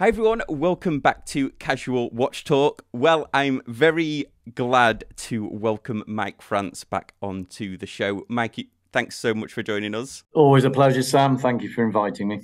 Hi everyone, welcome back to Casual Watch Talk. Well, I'm very glad to welcome Mike France back onto the show. Mike, thanks so much for joining us. Always a pleasure, Sam. Thank you for inviting me.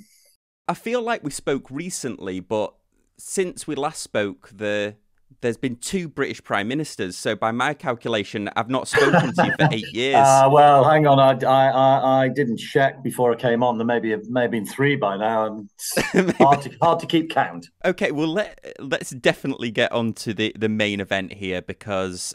I feel like we spoke recently, but since we last spoke, the there's been two British prime ministers. So by my calculation, I've not spoken to you for eight years. Uh, well, hang on, I, I, I, didn't check before I came on. There maybe have maybe been three by now. hard to hard to keep count. Okay, well let let's definitely get on to the the main event here because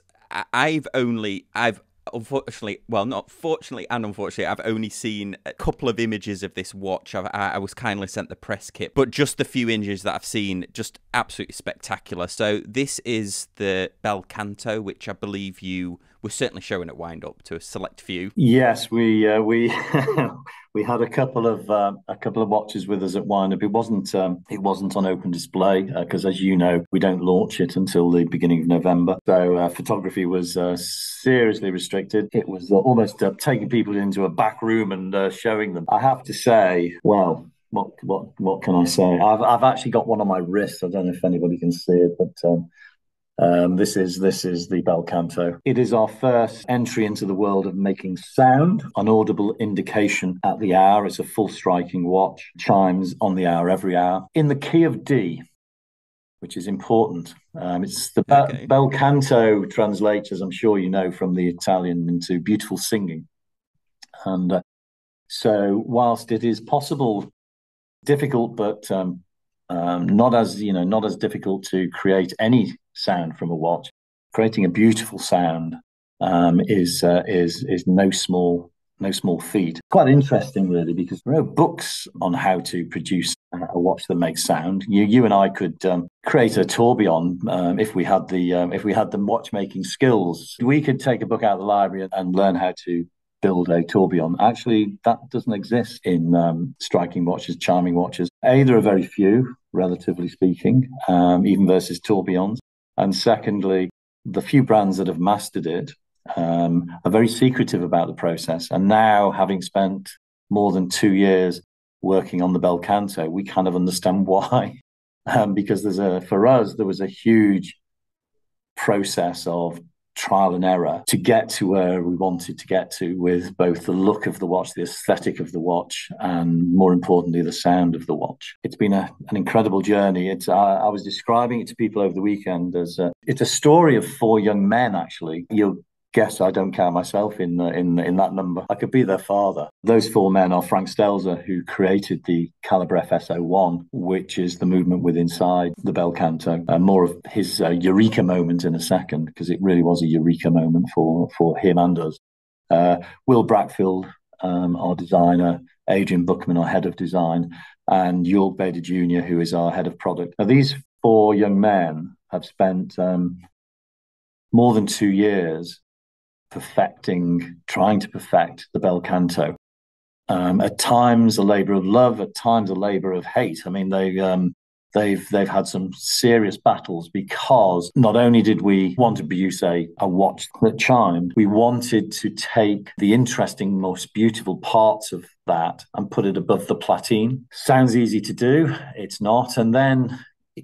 I've only I've unfortunately, well, not fortunately and unfortunately, I've only seen a couple of images of this watch. I, I was kindly sent the press kit, but just the few images that I've seen, just absolutely spectacular. So this is the Bel Canto, which I believe you were certainly showing at Wind Up to a select few. Yes, we uh, we we had a couple of uh, a couple of watches with us at Wind Up. It wasn't um, it wasn't on open display because, uh, as you know, we don't launch it until the beginning of November. So uh, photography was uh, seriously restricted. It was almost taking people into a back room and showing them. I have to say, well, what what what can I say? I've I've actually got one on my wrist. I don't know if anybody can see it, but um, um, this is this is the bel canto. It is our first entry into the world of making sound, an audible indication at the hour. It's a full striking watch, chimes on the hour every hour in the key of D, which is important. Um, it's the okay. bel canto translates, as I'm sure you know from the Italian, into beautiful singing. And uh, so, whilst it is possible, difficult, but um, um, not as you know, not as difficult to create any sound from a watch. Creating a beautiful sound um, is uh, is is no small no small feat. Quite interesting, really, because there are books on how to produce a watch that makes sound. You you and I could um, create a tourbillon um, if we had the um, if we had the watchmaking skills. We could take a book out of the library and learn how to build a tourbillon. Actually, that doesn't exist in um, striking watches, chiming watches. A, there are very few, relatively speaking, um, even versus tourbillons. And secondly, the few brands that have mastered it um, are very secretive about the process. And now, having spent more than two years working on the bel canto, we kind of understand why. Um, because there's a for us, there was a huge process of trial and error to get to where we wanted to get to with both the look of the watch, the aesthetic of the watch, and more importantly, the sound of the watch. It's been a, an incredible journey. It's I, I was describing it to people over the weekend as a, it's a story of four young men. Actually, you'll guess I don't count myself in in in that number. I could be their father. Those four men are Frank Stelzer, who created the Calibre FS01, which is the movement with inside the bel canto. Uh, more of his uh, eureka moment in a second, because it really was a eureka moment for for him and us. Uh, Will Brackfield, um, our designer, Adrian Buchman, our head of design, and Jörg Bader Jr., who is our head of product. Now, these four young men have spent um, more than two years perfecting, trying to perfect the bel canto. Um, at times a labor of love, at times a labor of hate. I mean, they um, they've they've had some serious battles because not only did we want to produce a, a watch that chimed, we wanted to take the interesting, most beautiful parts of that and put it above the platine. Sounds easy to do, it's not. And then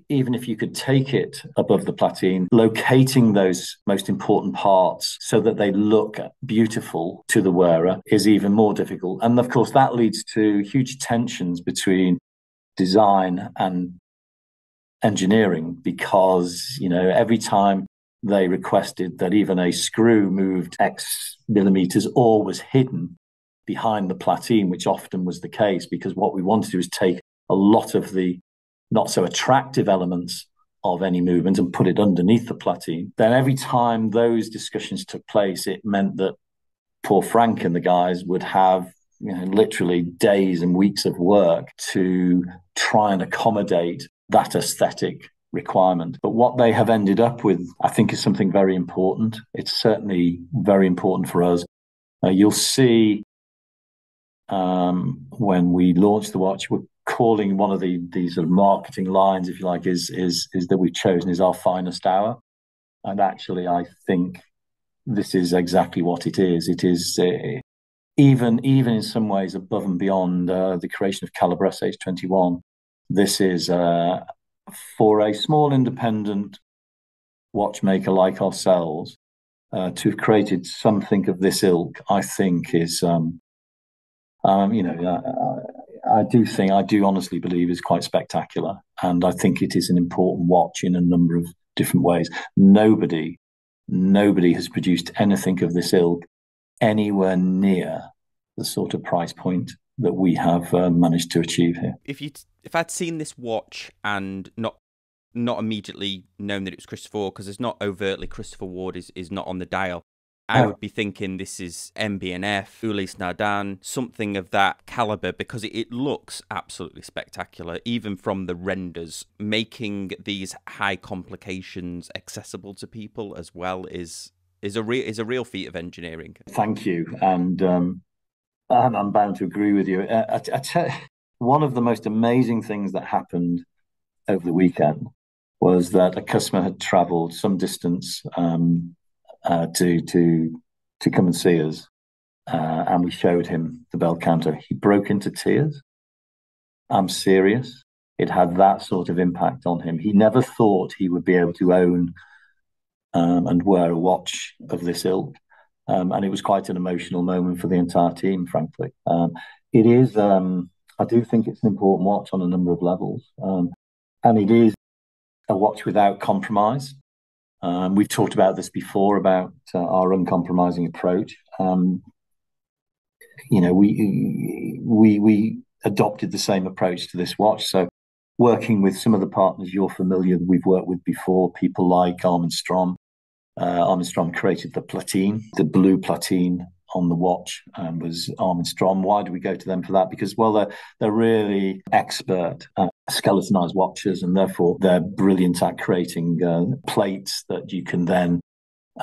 even if you could take it above the platine, locating those most important parts so that they look beautiful to the wearer is even more difficult. And of course, that leads to huge tensions between design and engineering because, you know, every time they requested that even a screw moved X millimeters or was hidden behind the platine, which often was the case because what we wanted to do is take a lot of the not so attractive elements of any movement and put it underneath the platine, then every time those discussions took place, it meant that poor Frank and the guys would have you know, literally days and weeks of work to try and accommodate that aesthetic requirement. But what they have ended up with, I think, is something very important. It's certainly very important for us. Uh, you'll see um, when we launch the watch, we're calling one of the these sort of marketing lines, if you like, is is is that we've chosen is our finest hour, and actually, I think this is exactly what it is. It is uh, even even in some ways above and beyond uh, the creation of Calibre SH21. This is uh, for a small independent watchmaker like ourselves uh, to have created something of this ilk, I think is, um, um, you know, I, do think, I do honestly believe is quite spectacular. And I think it is an important watch in a number of different ways. Nobody, nobody has produced anything of this ilk anywhere near the sort of price point that we have uh, managed to achieve here. If you if I'd seen this watch and not not immediately known that it was Christopher because it's not overtly Christopher Ward is, is not on the dial. I would be thinking this is MB&F, Ulysse Nardin, something of that caliber because it, it, looks absolutely spectacular, even from the renders. Making these high complications accessible to people as well is is a real is a real feat of engineering. Thank you, and um, I'm bound to agree with you. Uh, I, I tell, one of the most amazing things that happened over the weekend was that a customer had travelled some distance um, uh, to to to come and see us, uh, and we showed him the bel canto. He broke into tears. I'm serious. It had that sort of impact on him. He never thought he would be able to own um, and wear a watch of this ilk. Um, and it was quite an emotional moment for the entire team, frankly. Um, it is, um, I do think it's an important watch on a number of levels. Um, and it is a watch without compromise. Um, we've talked about this before about uh, our uncompromising approach. Um, you know, we we we adopted the same approach to this watch. So, working with some of the partners you're familiar, we've worked with before, people like Arm & Strom, uh, Armin Strom created the platine, the blue platine on the watch um, was Arm & Strom. Why do we go to them for that? Because, well, they're, they're really expert at skeletonized watches and therefore they're brilliant at creating uh, plates that you can then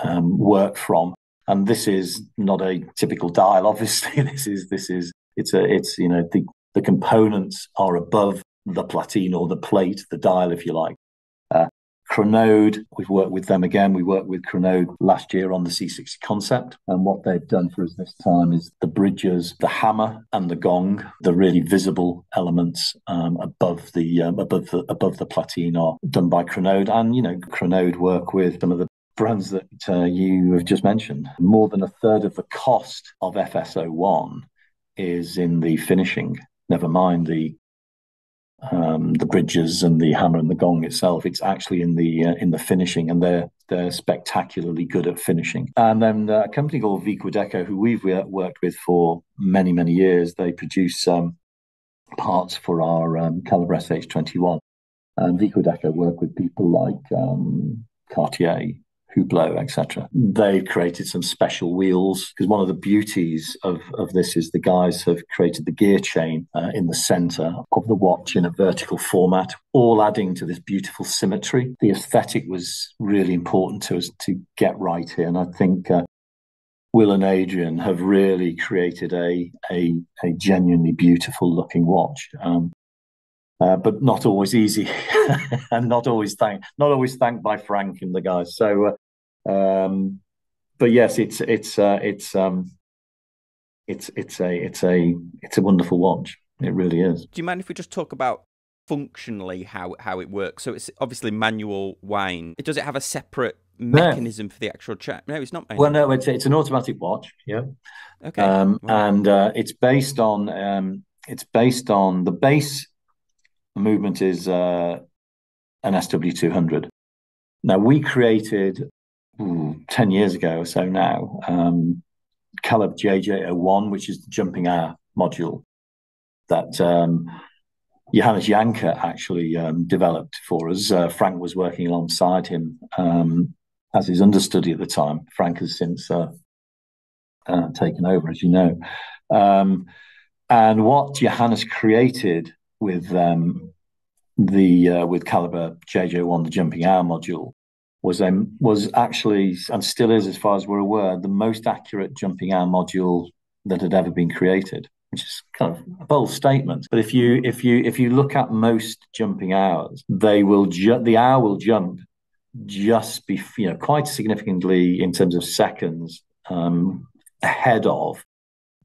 um, work from. And this is not a typical dial, obviously. this is, this is, it's a, it's, you know, the, the components are above the platine or the plate, the dial, if you like. Chronode, we've worked with them again. We worked with Chronode last year on the C60 concept. And what they've done for us this time is the bridges, the hammer and the gong, the really visible elements um, above the um, above the above the platine are done by Chronode. And you know, Chronode work with some of the brands that uh, you have just mentioned. More than a third of the cost of FS01 is in the finishing. Never mind the um, the bridges and the hammer and the gong itself. It's actually in the uh, in the finishing, and they're they're spectacularly good at finishing. And then uh, a company called Viquodeco, who we've worked with for many many years, they produce um, parts for our um, Calibre SH21. And Viquodeco work with people like um, Cartier, Hublot, etc. They've created some special wheels because one of the beauties of, of this is the guys have created the gear chain uh, in the center of the watch in a vertical format, all adding to this beautiful symmetry. The aesthetic was really important to us to get right here. And I think uh, Will and Adrian have really created a, a, a genuinely beautiful looking watch. Um, uh, but not always easy, and not always thanked, not always thanked by Frank and the guys. So, uh, um, but yes, it's it's uh, it's um, it's it's a it's a it's a wonderful watch. It really is. Do you mind if we just talk about functionally how how it works? So it's obviously manual wind. Does it have a separate mechanism no. for the actual check? No, it's not. Manual. Well, no, it's it's an automatic watch. Yeah. Okay. Um, And uh, it's based on um, it's based on the base movement is uh, an SW200. Now we created ooh, 10 years ago or so now, um, Calibre JJ01, which is the jumping hour module that um, Johannes Jahnke actually um, developed for us. Uh, Frank was working alongside him um, as his understudy at the time. Frank has since uh, uh, taken over, as you know. Um, and what Johannes created with um, the uh, with Calibre JJ1, the jumping hour module, was um, was actually and still is, as far as we're aware, the most accurate jumping hour module that had ever been created. Which is kind of a bold statement, but if you if you if you look at most jumping hours, they will ju- the hour will jump just be you know quite significantly in terms of seconds um, ahead of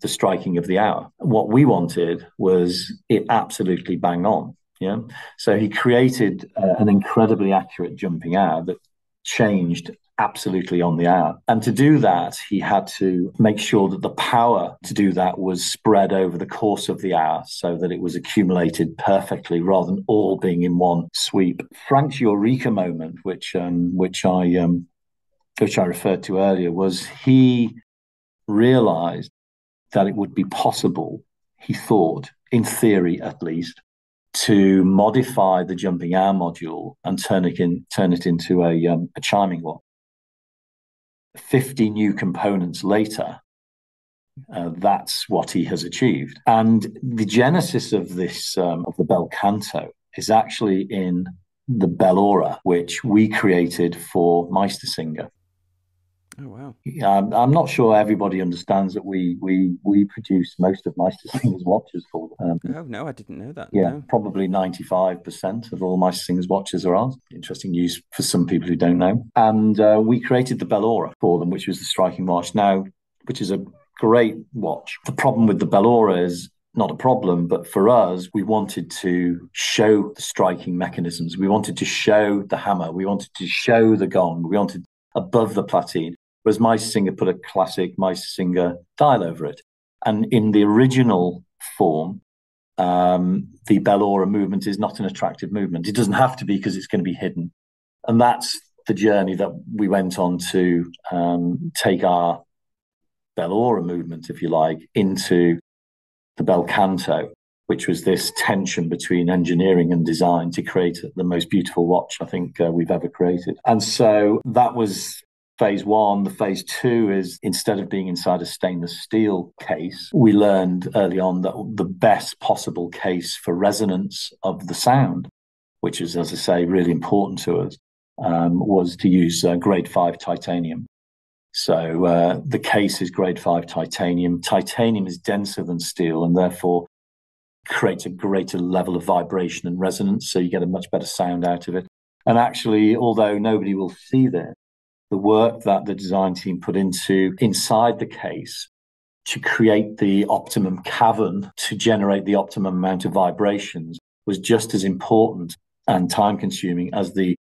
the striking of the hour. What we wanted was it absolutely bang on. Yeah. So he created uh, an incredibly accurate jumping hour that changed absolutely on the hour. And to do that, he had to make sure that the power to do that was spread over the course of the hour so that it was accumulated perfectly rather than all being in one sweep. Frank's eureka moment, which um, which I um, which I referred to earlier, was he realized that it would be possible, he thought, in theory at least, to modify the jumping hour module and turn it in turn it into a, um, a chiming one. 50 new components later, uh, that's what he has achieved. And the genesis of this, um, of the bel canto, is actually in the Bell Hora, which we created for Meistersinger. Oh wow! Um, I'm not sure everybody understands that we we we produce most of Meistersinger's watches for them. Um, oh no, I didn't know that. Yeah, no. probably 95 percent of all Meistersinger's watches are ours. Interesting news for some people who don't know. And uh, we created the Bell Hora for them, which was the striking watch. Now, which is a great watch. The problem with the Bell Hora is not a problem, but for us, we wanted to show the striking mechanisms. We wanted to show the hammer. We wanted to show the gong. We wanted above the platine. Meistersinger put a classic Meistersinger dial over it. And in the original form, um, the Bell Hora movement is not an attractive movement. It doesn't have to be because it's going to be hidden. And that's the journey that we went on to um, take our Bell Hora movement, if you like, into the bel canto, which was this tension between engineering and design to create the most beautiful watch I think uh, we've ever created. And so that was phase one. The phase two is instead of being inside a stainless steel case, we learned early on that the best possible case for resonance of the sound, which is, as I say, really important to us, um, was to use uh, grade five titanium. So uh, the case is grade five titanium. Titanium is denser than steel and therefore creates a greater level of vibration and resonance. So you get a much better sound out of it. And actually, although nobody will see this, the work that the design team put into inside the case to create the optimum cavern to generate the optimum amount of vibrations was just as important and time consuming as the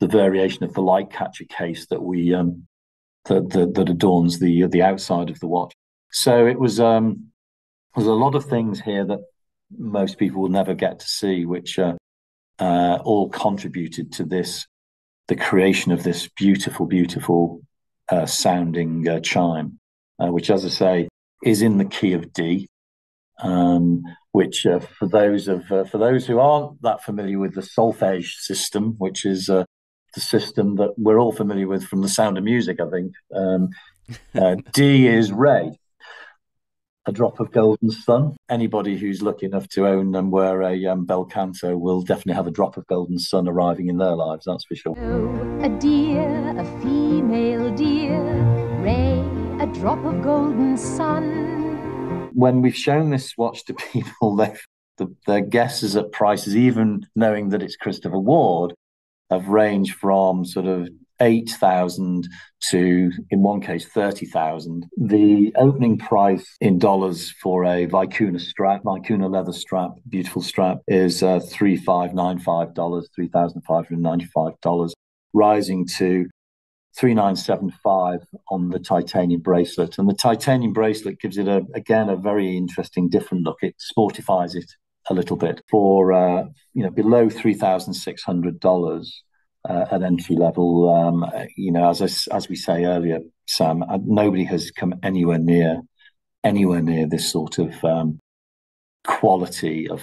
the variation of the light catcher case that we um, that, that, that adorns the the outside of the watch. So it was um, there's a lot of things here that most people will never get to see, which uh, uh, all contributed to this the creation of this beautiful, beautiful uh, sounding uh, chime, uh, which, as I say, is in the key of D. Um, which, uh, for those of uh, for those who aren't that familiar with the solfege system, which is uh, the system that we're all familiar with from The Sound of Music, I think. Um, D is Re, a drop of golden sun. Anybody who's lucky enough to own and wear a um, bel canto will definitely have a drop of golden sun arriving in their lives, that's for sure. Oh, a deer, a female deer, Ray, a drop of golden sun. When we've shown this watch to people, they've the, their guesses at prices, even knowing that it's Christopher Ward, have ranged from sort of 8,000 to, in one case, 30,000. The opening price in dollars for a Vicuna strap, Vicuna leather strap, beautiful strap, is uh, $3,595, $3,595, rising to 3975 on the titanium bracelet. And the titanium bracelet gives it, a, again, a very interesting, different look. It sportifies it a little bit for, uh, you know, below $3,600 uh, at entry level. Um, you know, as I, as we say earlier, Sam, uh, nobody has come anywhere near anywhere near this sort of um, quality of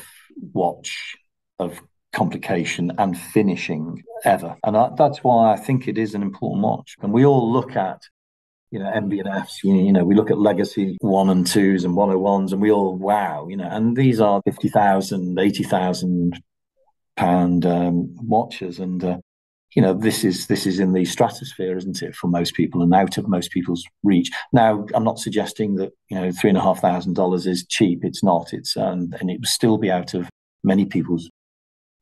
watch of complication and finishing ever. And that's why I think it is an important watch. And we all look at, you know, MB&Fs, you, you know, we look at legacy one and twos and 101s and we all, wow, you know, and these are 50,000, 80,000 pound um, watches. And, uh, you know this is this is in the stratosphere isn't it for most people and out of most people's reach. Now i'm not suggesting that you know three and a half thousand dollars is cheap. It's not. It's um, and it would still be out of many people's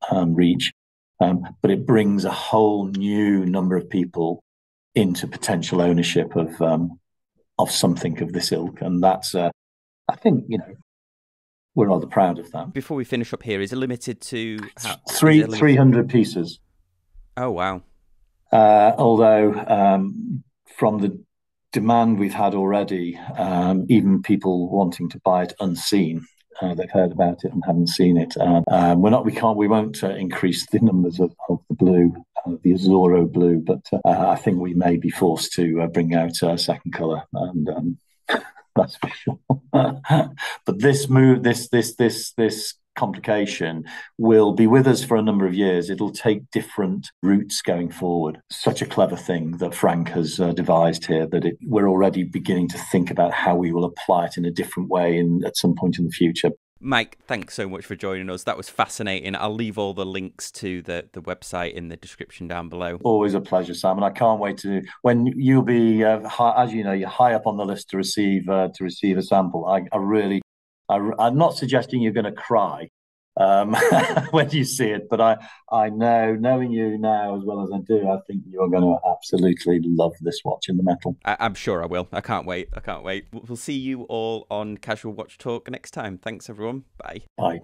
um, reach. Um, but it brings a whole new number of people into potential ownership of um, of something of this ilk. And that's uh, i think you know we're rather proud of that. Before we finish up here, is it limited to how, three three hundred pieces? Oh wow! Uh, although um, from the demand we've had already, um, even people wanting to buy it unseen. Uh, they've heard about it and haven't seen it. Uh, um, we're not. We can't. We won't uh, increase the numbers of, of the blue, uh, the Azzurro blue, but uh, I think we may be forced to uh, bring out a second colour, and um, that's for sure. but this move, this this this this complication will be with us for a number of years. It'll take different routes going forward. Such a clever thing that Frank has uh, devised here that it, we're already beginning to think about how we will apply it in a different way in, at some point in the future. Mike, thanks so much for joining us. That was fascinating. I'll leave all the links to the, the website in the description down below. Always a pleasure, Sam, and I can't wait to when you'll be, uh, high, as you know, you're high up on the list to receive uh, to receive a sample. I, I really I, am not suggesting you're going to cry um, when you see it, but I, I know, knowing you now as well as I do, I think you are going to absolutely love this watch in the metal. I, am sure I will. I can't wait. I can't wait. We'll see you all on Casual Watch Talk next time. Thanks, everyone. Bye. Bye.